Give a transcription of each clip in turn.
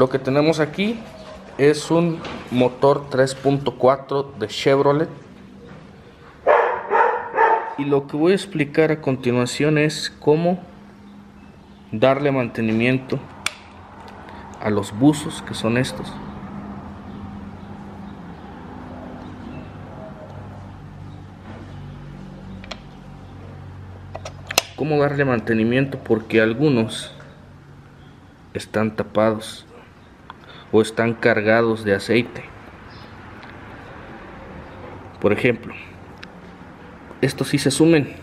Lo que tenemos aquí es un motor 3.4 de Chevrolet. Y lo que voy a explicar a continuación es cómo darle mantenimiento a los buzos que son estos. cómo darle mantenimiento porque algunos están tapados o están cargados de aceite. Por ejemplo, estos sí se sumen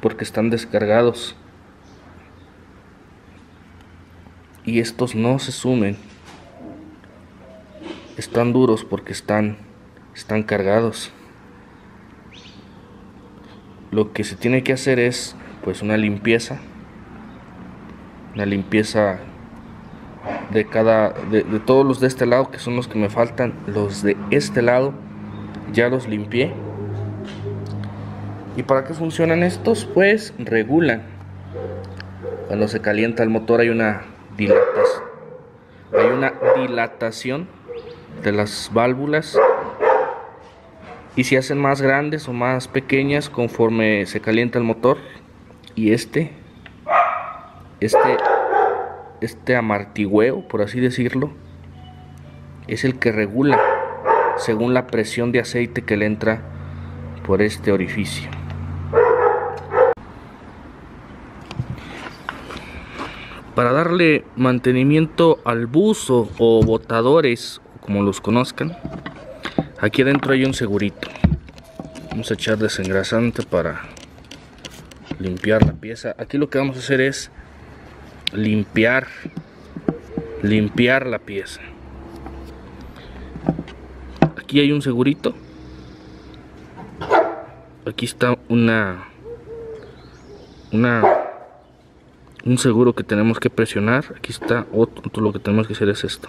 porque están descargados. Y estos no se sumen. Están duros porque están están cargados lo que se tiene que hacer es pues una limpieza una limpieza de cada de, todos los de este lado que son los que me faltan los de este lado ya los limpié. Y para qué funcionan estos pues regulan. Cuando se calienta el motor hay una dilatación hay una dilatación de las válvulas. Y se hacen más grandes o más pequeñas conforme se calienta el motor y este este este amartigüeo por así decirlo es el que regula según la presión de aceite que le entra por este orificio para darle mantenimiento al buzo o botadores como los conozcan Aquí adentro hay un segurito. Vamos a echar desengrasante para limpiar la pieza. Aquí lo que vamos a hacer es limpiar limpiar la pieza. Aquí hay un segurito. Aquí está una una un seguro que tenemos que presionar. Aquí está otro, lo que tenemos que hacer es esto.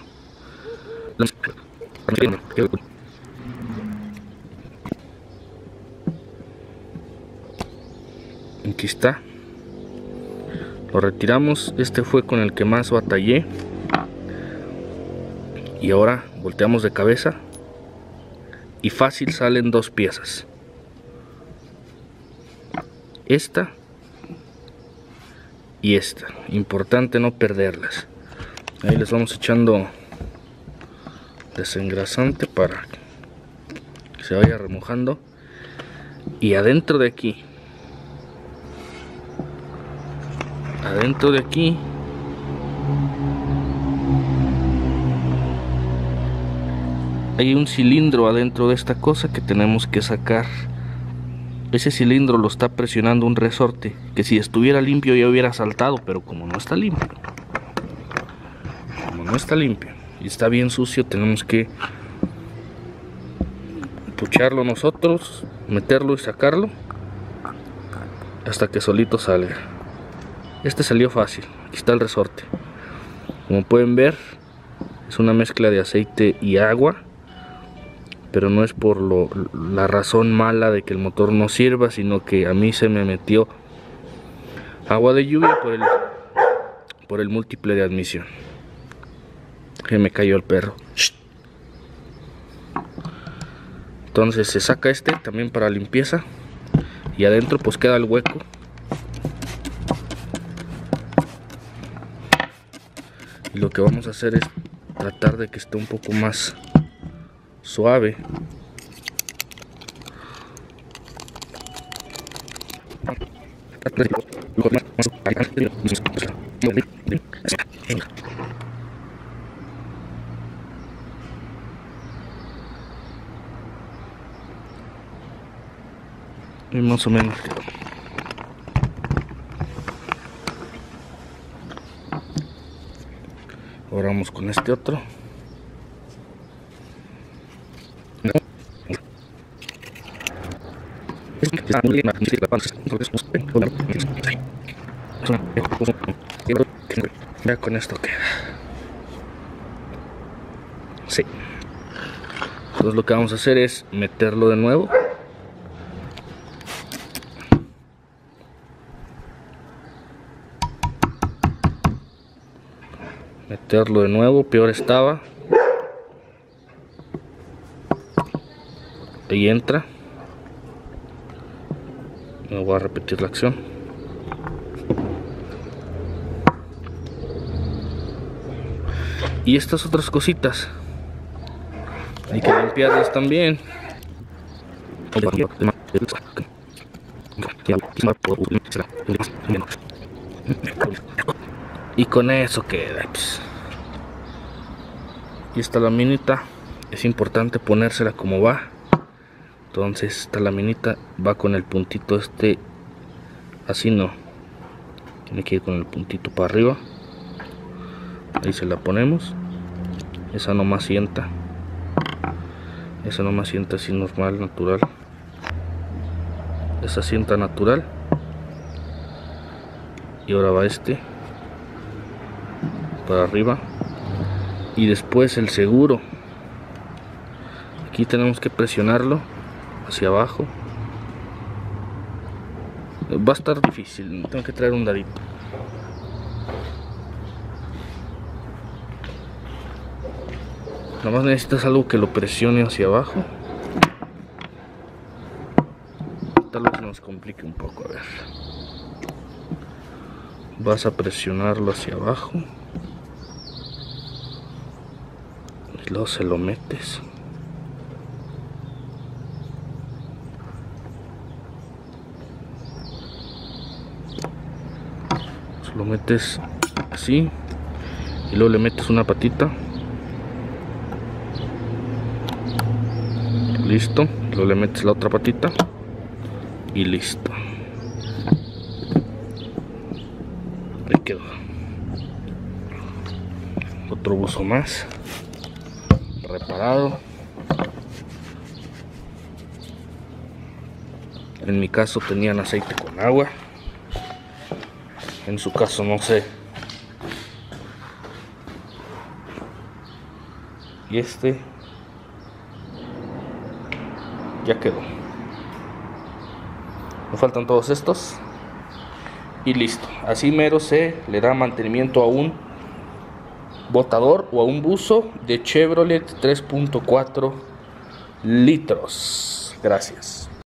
aquí está lo retiramos. Este fue con el que más batallé. Y ahora volteamos de cabeza y fácil salen dos piezas. Esta y esta. Importante no perderlas. Ahí les vamos echando desengrasante para que se vaya remojando. Y adentro de aquí adentro de aquí. Hay un cilindro adentro de esta cosa que tenemos que sacar. Ese cilindro lo está presionando un resorte que si estuviera limpio ya hubiera saltado pero como no está limpio como no está limpio y está bien sucio tenemos que pucharlo nosotros meterlo y sacarlo hasta que solito salga este salió fácil, aquí está el resorte. Como pueden ver, es una mezcla de aceite y agua, pero no es por la razón mala de que el motor no sirva, sino que a mí se me metió agua de lluvia por el, por el múltiple de admisión. Que me cayó el perro. Entonces se saca este también para limpieza y adentro pues queda el hueco y lo que vamos a hacer es tratar de que esté un poco más suave. Y más o menos ahora vamos con este otro. Ya con esto queda. Sí. Entonces lo que vamos a hacer es meterlo de nuevo meterlo de nuevo peor estaba. Ahí entra. No voy a repetir la acción. Y estas otras cositas. Hay que limpiarlas también y con eso queda pues. y esta laminita es importante ponérsela como va. Entonces esta laminita va con el puntito este así no. Tiene que ir con el puntito para arriba. Ahí se la ponemos. Esa no más sienta. Esa no más sienta así normal natural. Esa sienta natural. Y ahora va este para arriba. Y después el seguro. Aquí tenemos que presionarlo hacia abajo. Va a estar difícil tengo que traer un dadito nada más necesitas algo que lo presione hacia abajo. Tal vez nos complique un poco a ver. Vas a presionarlo hacia abajo luego se lo metes. Se lo metes así y luego le metes una patita. Listo luego le metes la otra patita y listo. Ahí quedó. Otro buzo más reparado. En mi caso tenían aceite con agua. En su caso no sé. Y este ya quedó. Me faltan todos estos. Y listo. Así mero se le da mantenimiento a un botador o a un buzo de Chevrolet 3.4 litros. Gracias